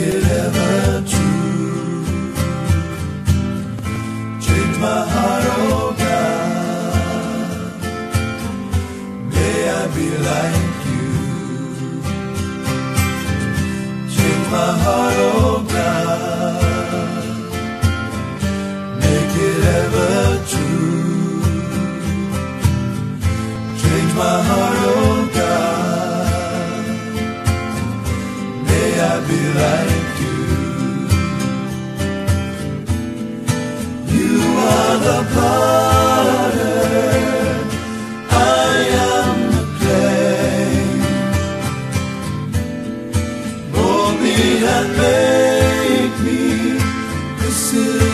it ever true. Change my heart, oh God. May I be like you. Change my heart, oh God. Make it ever true. Change my heart,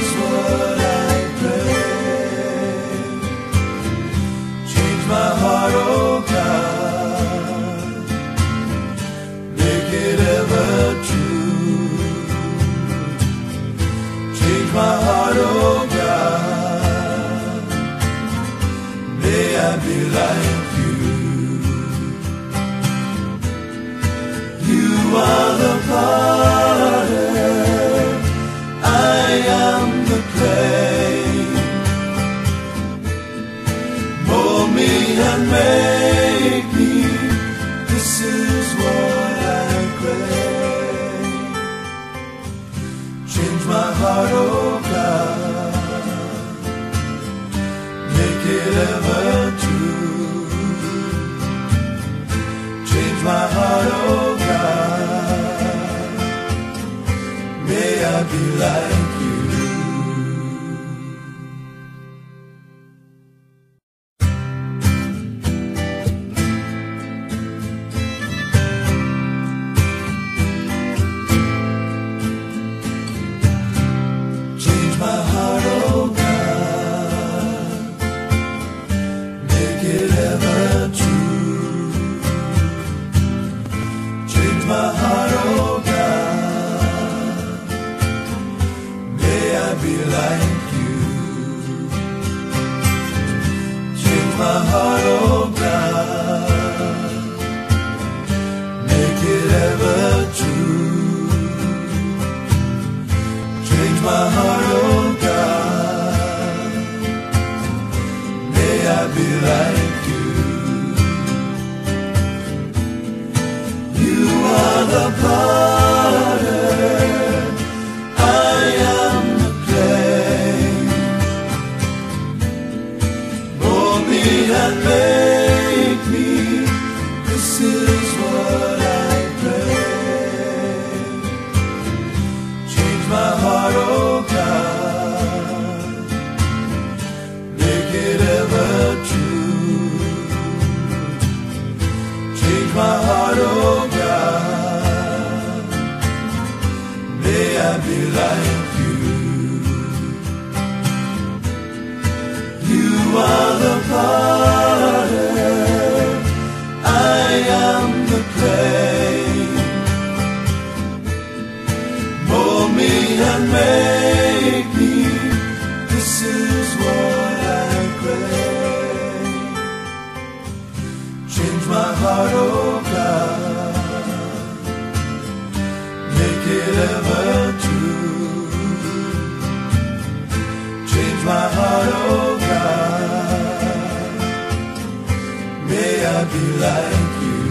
This is and make me. This is what I pray. Change my heart, oh God. Make it ever true. Change my heart, oh God. May I be like be like you. Change my heart, are the potter. I am the clay. Mold me and make me. This is what I pray. Change my heart, oh God. Make it ever May I be like you.